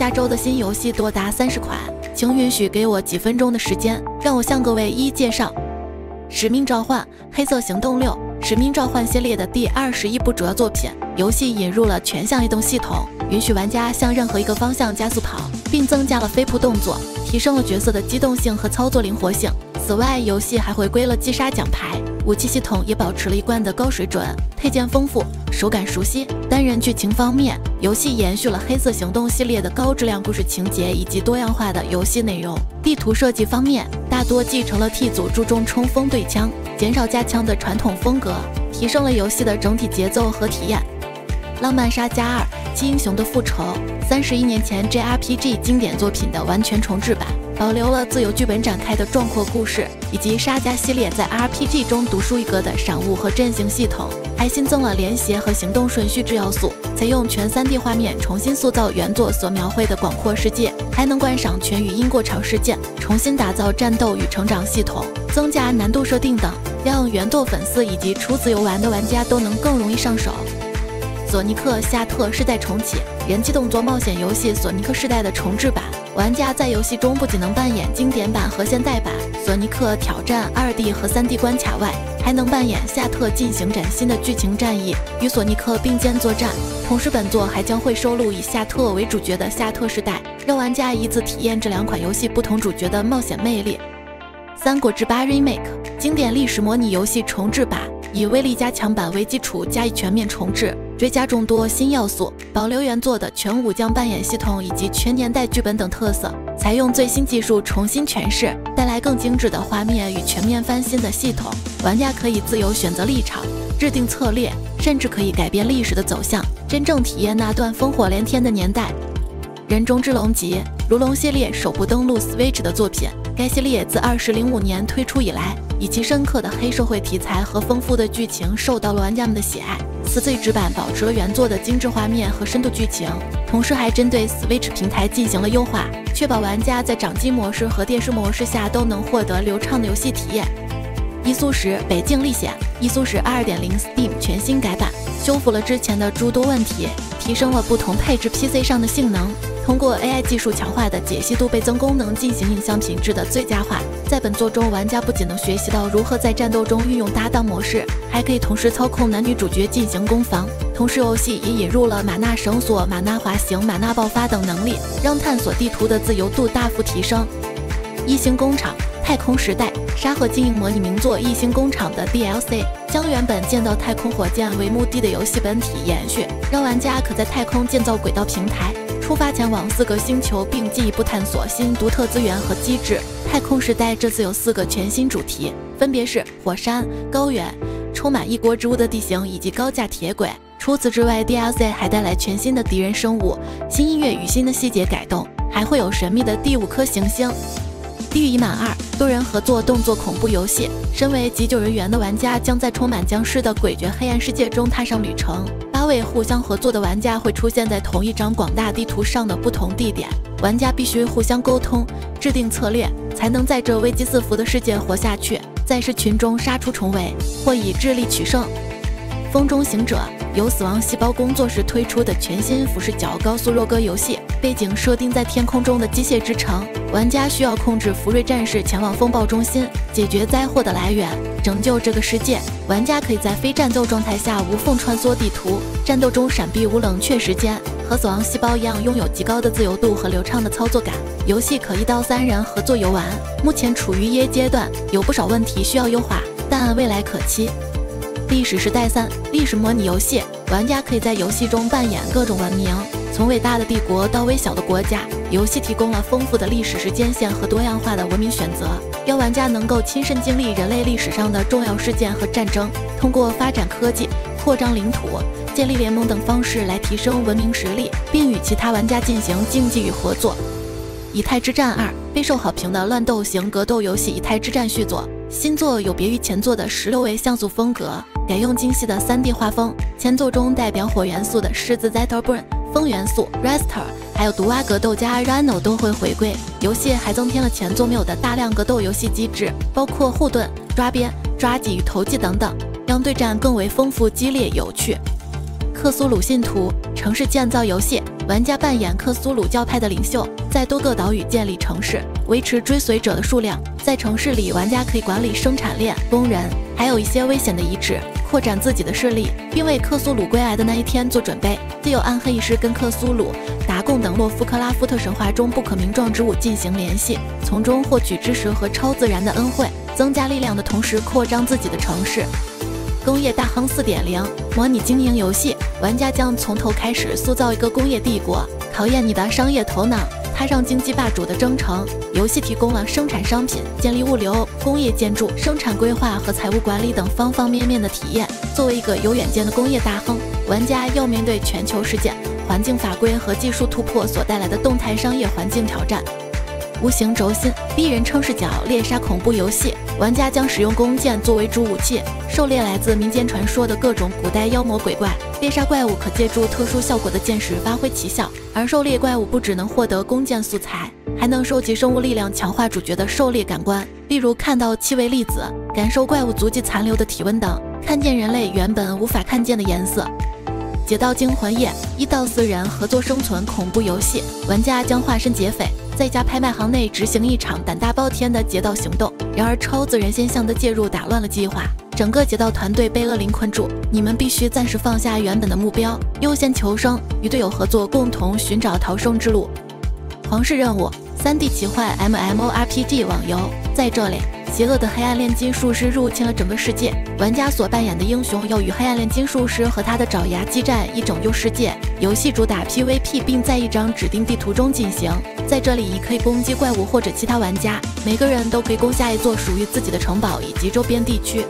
下周的新游戏多达三十款，请允许给我几分钟的时间，让我向各位一一介绍。《使命召唤：黑色行动六》，《使命召唤》系列的第二十一部主要作品。游戏引入了全向移动系统，允许玩家向任何一个方向加速跑，并增加了飞扑动作，提升了角色的机动性和操作灵活性。此外，游戏还回归了击杀奖牌，武器系统也保持了一贯的高水准，配件丰富，手感熟悉。单人剧情方面，游戏延续了《黑色行动》系列的高质量故事情节以及多样化的游戏内容。地图设计方面，大多继承了 T 组注重冲锋对枪、减少加枪的传统风格，提升了游戏的整体节奏和体验。《浪漫杀加二：七英雄的复仇》，三十一年前 JRPG 经典作品的完全重制版。保留了自由剧本展开的壮阔故事，以及沙加系列在 RPG 中独树一格的闪物和阵型系统，还新增了连携和行动顺序制要素，采用全 3D 画面重新塑造原作所描绘的广阔世界，还能观赏全语音过场事件，重新打造战斗与成长系统，增加难度设定等，让原作粉丝以及初次游玩的玩家都能更容易上手。索尼克夏特世代重启，人气动作冒险游戏《索尼克世代》的重制版。玩家在游戏中不仅能扮演经典版和现代版索尼克挑战 2D 和 3D 关卡外，还能扮演夏特进行崭新的剧情战役，与索尼克并肩作战。同时，本作还将会收录以夏特为主角的夏特世代，让玩家一次体验这两款游戏不同主角的冒险魅力。《三国志八 Remake》经典历史模拟游戏重制版，以威力加强版为基础，加以全面重置。追加众多新要素，保留原作的全武将扮演系统以及全年代剧本等特色，采用最新技术重新诠释，带来更精致的画面与全面翻新的系统。玩家可以自由选择立场，制定策略，甚至可以改变历史的走向，真正体验那段烽火连天的年代。人中之龙集如龙系列首部登陆 Switch 的作品，该系列自二零零五年推出以来，以其深刻的黑社会题材和丰富的剧情，受到了玩家们的喜爱。此次直板保持了原作的精致画面和深度剧情，同时还针对 Switch 平台进行了优化，确保玩家在掌机模式和电视模式下都能获得流畅的游戏体验。伊苏十北境历险，伊苏十2.0 Steam 全新改版，修复了之前的诸多问题，提升了不同配置 PC 上的性能。通过 AI 技术强化的解析度倍增功能进行影像品质的最佳化。在本作中，玩家不仅能学习到如何在战斗中运用搭档模式，还可以同时操控男女主角进行攻防。同时，游戏也引入了玛纳绳索、玛纳滑行、玛纳爆发等能力，让探索地图的自由度大幅提升。一星工厂。太空时代沙盒经营模拟名作《异星工厂》的 DLC，将原本建造太空火箭为目的的游戏本体延续，让玩家可在太空建造轨道平台，出发前往四个星球，并进一步探索新独特资源和机制。太空时代这次有四个全新主题，分别是火山、高原、充满异国之物的地形以及高架铁轨。除此之外，DLC 还带来全新的敌人生物、新音乐与新的细节改动，还会有神秘的第五颗行星。地狱已满二多人合作动作恐怖游戏，身为急救人员的玩家将在充满僵尸的诡谲黑暗世界中踏上旅程。八位互相合作的玩家会出现在同一张广大地图上的不同地点，玩家必须互相沟通，制定策略，才能在这危机四伏的世界活下去，在狮群中杀出重围，或以智力取胜。风中行者由死亡细胞工作室推出的全新俯视角高速肉鸽游戏，背景设定在天空中的机械之城，玩家需要控制福瑞战士前往风暴中心，解决灾祸的来源，拯救这个世界。玩家可以在非战斗状态下无缝穿梭地图，战斗中闪避无冷却时间，和死亡细胞一样拥有极高的自由度和流畅的操作感。游戏可一到三人合作游玩，目前处于耶阶段，有不少问题需要优化，但未来可期。历史时代三历史模拟游戏，玩家可以在游戏中扮演各种文明，从伟大的帝国到微小的国家。游戏提供了丰富的历史时间线和多样化的文明选择，让玩家能够亲身经历人类历史上的重要事件和战争，通过发展科技、扩张领土、建立联盟等方式来提升文明实力，并与其他玩家进行竞技与合作。《以太之战二》备受好评的乱斗型格斗游戏《以太之战》续作。新作有别于前作的十六位像素风格，改用精细的 3D 画风。前作中代表火元素的狮子 Zetterburn，风元素 Raster，还有毒蛙格斗家 Rhino 都会回归。游戏还增添了前作没有的大量格斗游戏机制，包括护盾、抓鞭、抓技与投技等等，让对战更为丰富、激烈、有趣。克苏鲁信徒城市建造游戏。玩家扮演克苏鲁教派的领袖，在多个岛屿建立城市，维持追随者的数量。在城市里，玩家可以管理生产链、工人，还有一些危险的遗址，扩展自己的势力，并为克苏鲁归来的那一天做准备。既有暗黑仪式跟克苏鲁、达贡等洛夫克拉夫特神话中不可名状之物进行联系，从中获取知识和超自然的恩惠，增加力量的同时扩张自己的城市。工业大亨四点零模拟经营游戏，玩家将从头开始塑造一个工业帝国，考验你的商业头脑，踏上经济霸主的征程。游戏提供了生产商品、建立物流、工业建筑、生产规划和财务管理等方方面面的体验。作为一个有远见的工业大亨，玩家要面对全球事件、环境法规和技术突破所带来的动态商业环境挑战。无形轴心，逼人称视角猎杀恐怖游戏，玩家将使用弓箭作为主武器，狩猎来自民间传说的各种古代妖魔鬼怪。猎杀怪物可借助特殊效果的箭矢发挥奇效，而狩猎怪物不只能获得弓箭素材，还能收集生物力量，强化主角的狩猎感官，例如看到气味粒子，感受怪物足迹残留的体温等，看见人类原本无法看见的颜色。劫盗惊魂夜，一到四人合作生存恐怖游戏，玩家将化身劫匪。在一家拍卖行内执行一场胆大包天的劫盗行动，然而超自然现象的介入打乱了计划，整个劫盗团队被恶灵困住。你们必须暂时放下原本的目标，优先求生，与队友合作，共同寻找逃生之路。皇室任务三 D 奇幻 MMORPG 网游，在这里。邪恶的黑暗炼金术师入侵了整个世界，玩家所扮演的英雄要与黑暗炼金术师和他的爪牙激战，以拯救世界。游戏主打 PVP，并在一张指定地图中进行。在这里，你可以攻击怪物或者其他玩家，每个人都可以攻下一座属于自己的城堡以及周边地区。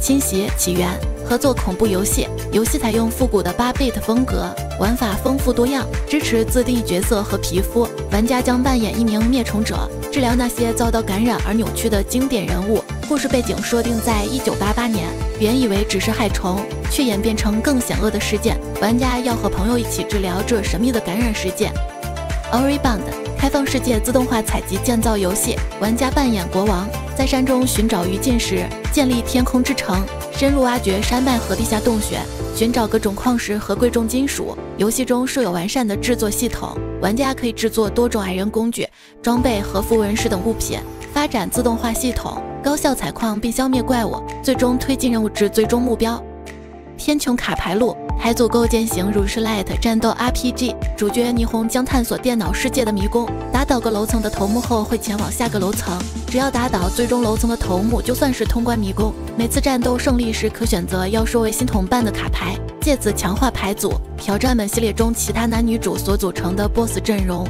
侵袭起源。合作恐怖游戏，游戏采用复古的八 bit 风格，玩法丰富多样，支持自定义角色和皮肤。玩家将扮演一名灭虫者，治疗那些遭到感染而扭曲的经典人物。故事背景设定在一九八八年，原以为只是害虫，却演变成更险恶的事件。玩家要和朋友一起治疗这神秘的感染事件。Oribund 开放世界自动化采集建造游戏，玩家扮演国王，在山中寻找鱼进食，建立天空之城。深入挖掘山脉和地下洞穴，寻找各种矿石和贵重金属。游戏中设有完善的制作系统，玩家可以制作多种矮人工具、装备和符文石等物品，发展自动化系统，高效采矿并消灭怪物，最终推进任务至最终目标。天穹卡牌路。还组构建型如是 Light 战斗 RPG，主角霓虹将探索电脑世界的迷宫，打倒个楼层的头目后会前往下个楼层，只要打倒最终楼层的头目，就算是通关迷宫。每次战斗胜利时，可选择要收为新同伴的卡牌，借此强化牌组。挑战本系列中其他男女主所组成的 BOSS 阵容。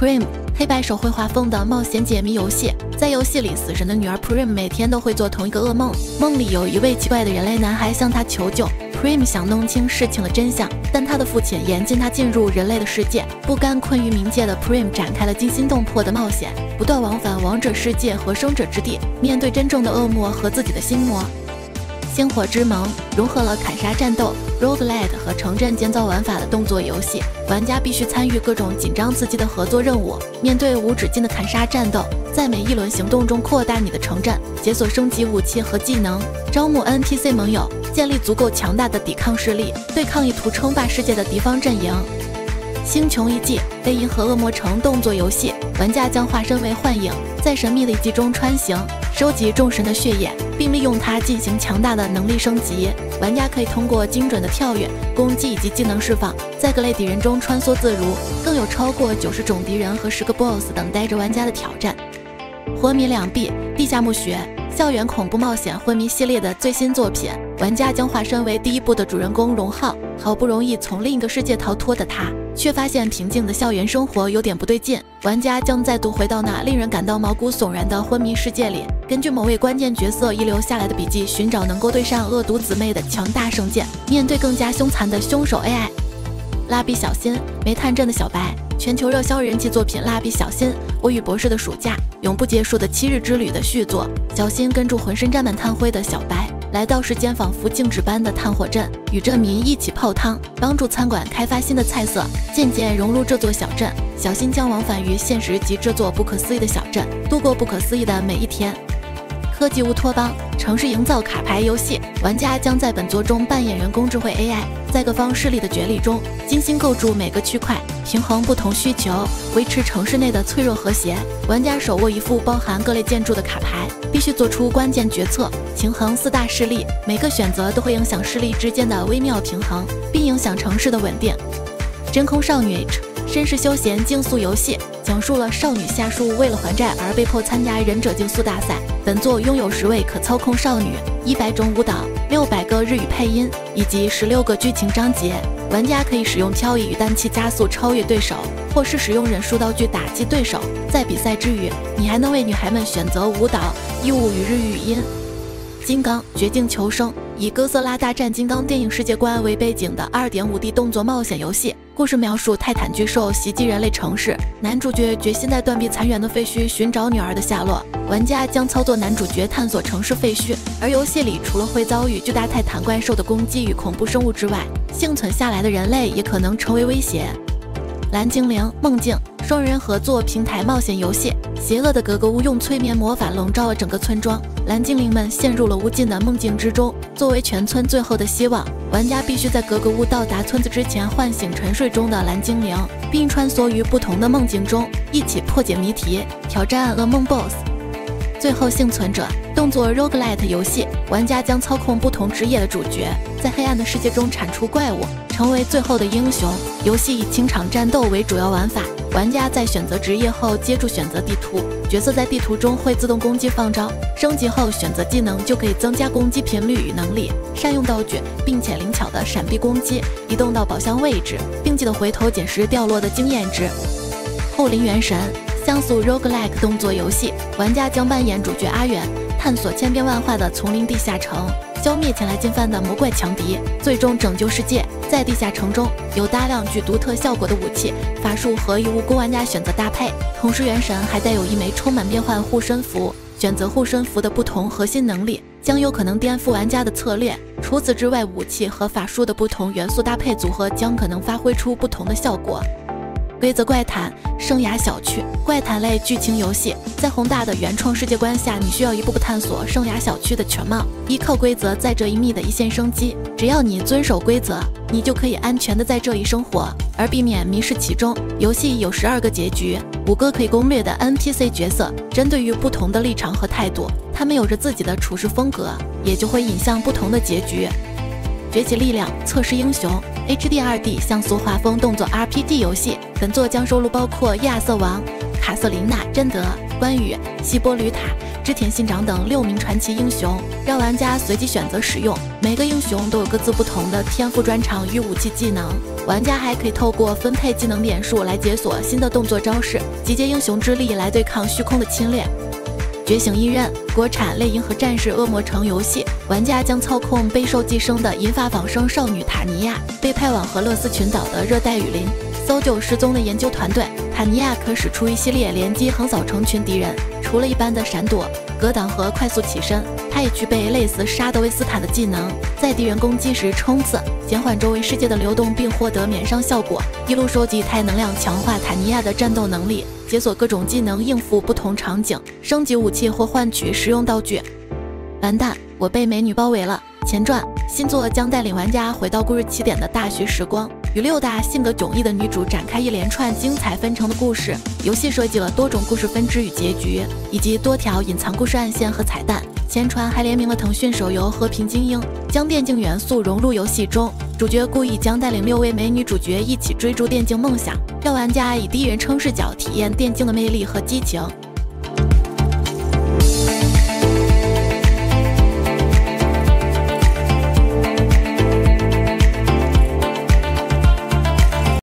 Prim 黑白手绘画风的冒险解谜游戏，在游戏里，死神的女儿 Prim 每天都会做同一个噩梦，梦里有一位奇怪的人类男孩向她求救。Prim 想弄清事情的真相，但他的父亲严禁他进入人类的世界。不甘困于冥界的 Prim 展开了惊心动魄的冒险，不断往返王者世界和生者之地，面对真正的恶魔和自己的心魔。星火之盟融合了砍杀战斗、Road Lite 和城镇建造玩法的动作游戏，玩家必须参与各种紧张刺激的合作任务，面对无止境的砍杀战斗，在每一轮行动中扩大你的城镇，解锁升级武器和技能，招募 NPC 盟友。建立足够强大的抵抗势力，对抗意图称霸世界的敌方阵营。星穹遗迹被银河恶魔城动作游戏，玩家将化身为幻影，在神秘的遗迹中穿行，收集众神的血液，并利用它进行强大的能力升级。玩家可以通过精准的跳跃、攻击以及技能释放，在各类敌人中穿梭自如。更有超过九十种敌人和十个 BOSS 等待着玩家的挑战。昏迷两臂，地下墓穴。校园恐怖冒险昏迷系列的最新作品，玩家将化身为第一部的主人公荣浩。好不容易从另一个世界逃脱的他，却发现平静的校园生活有点不对劲。玩家将再度回到那令人感到毛骨悚然的昏迷世界里，根据某位关键角色遗留下来的笔记，寻找能够对上恶毒姊妹的强大圣剑。面对更加凶残的凶手 AI，蜡笔小新，煤炭镇的小白。全球热销人气作品《蜡笔小新：我与博士的暑假》，永不结束的七日之旅的续作。小新跟住浑身沾满炭灰的小白，来到世间仿佛静止般的炭火镇，与镇民一起泡汤，帮助餐馆开发新的菜色，渐渐融入这座小镇。小新将往返于现实及这座不可思议的小镇，度过不可思议的每一天。科技乌托邦城市营造卡牌游戏，玩家将在本作中扮演人工智慧 AI。在各方势力的角力中，精心构筑每个区块，平衡不同需求，维持城市内的脆弱和谐。玩家手握一副包含各类建筑的卡牌，必须做出关键决策，平衡四大势力。每个选择都会影响势力之间的微妙平衡，并影响城市的稳定。真空少女 H，绅士休闲竞速游戏。讲述了少女夏树为了还债而被迫参加忍者竞速大赛。本作拥有十位可操控少女、一百种舞蹈、六百个日语配音以及十六个剧情章节。玩家可以使用漂移与氮气加速超越对手，或是使用忍术道具打击对手。在比赛之余，你还能为女孩们选择舞蹈、衣物与日语语音。金刚绝境求生，以哥斯拉大战金刚电影世界观为背景的二点五 D 动作冒险游戏。故事描述泰坦巨兽袭击人类城市，男主角决心在断壁残垣的废墟寻找女儿的下落。玩家将操作男主角探索城市废墟，而游戏里除了会遭遇巨大泰坦怪兽的攻击与恐怖生物之外，幸存下来的人类也可能成为威胁。蓝精灵梦境。双人合作平台冒险游戏，邪恶的格格巫用催眠魔法笼罩了整个村庄，蓝精灵们陷入了无尽的梦境之中。作为全村最后的希望，玩家必须在格格巫到达村子之前唤醒沉睡中的蓝精灵，并穿梭于不同的梦境中，一起破解谜题，挑战噩梦 BOSS。最后幸存者动作 roguelite 游戏，玩家将操控不同职业的主角，在黑暗的世界中铲除怪物，成为最后的英雄。游戏以清场战斗为主要玩法。玩家在选择职业后，接住选择地图，角色在地图中会自动攻击放招，升级后选择技能就可以增加攻击频率与能力，善用道具，并且灵巧的闪避攻击，移动到宝箱位置，并记得回头捡拾掉落的经验值。后林元神像素 roguelike 动作游戏，玩家将扮演主角阿远，探索千变万化的丛林地下城。消灭前来进犯的魔怪强敌，最终拯救世界。在地下城中有大量具独特效果的武器、法术和一物供玩家选择搭配。同时，元神还带有一枚充满变换护身符，选择护身符的不同核心能力，将有可能颠覆玩家的策略。除此之外，武器和法术的不同元素搭配组合，将可能发挥出不同的效果。规则怪谈生涯小区怪谈类剧情游戏，在宏大的原创世界观下，你需要一步步探索生涯小区的全貌，依靠规则在这一密的一线生机。只要你遵守规则，你就可以安全的在这里生活，而避免迷失其中。游戏有十二个结局，五个可以攻略的 NPC 角色，针对于不同的立场和态度，他们有着自己的处事风格，也就会引向不同的结局。崛起力量测试英雄 HD 2D 像素画风动作 RPG 游戏，本作将收录包括亚瑟王、卡瑟琳娜、贞德、关羽、希波吕塔、织田信长等六名传奇英雄，让玩家随机选择使用。每个英雄都有各自不同的天赋专长与武器技能，玩家还可以透过分配技能点数来解锁新的动作招式，集结英雄之力来对抗虚空的侵略。觉醒一刃，国产类银河战士恶魔城游戏，玩家将操控备受寄生的银发仿生少女塔尼亚，被派往和勒斯群岛的热带雨林，搜救失踪的研究团队。塔尼亚可使出一系列连击，横扫成群敌人。除了一般的闪躲、格挡和快速起身，他也具备类似沙德维斯坦的技能，在敌人攻击时冲刺，减缓周围世界的流动，并获得免伤效果。一路收集太能量，强化塔尼亚的战斗能力，解锁各种技能，应付不同场景，升级武器或换取实用道具。完蛋，我被美女包围了。前传新作将带领玩家回到故事起点的大学时光。与六大性格迥异的女主展开一连串精彩纷呈的故事。游戏设计了多种故事分支与结局，以及多条隐藏故事暗线和彩蛋。前传还联名了腾讯手游《和平精英》，将电竞元素融入游戏中。主角故意将带领六位美女主角一起追逐电竞梦想，让玩家以第一人称视角体验电竞的魅力和激情。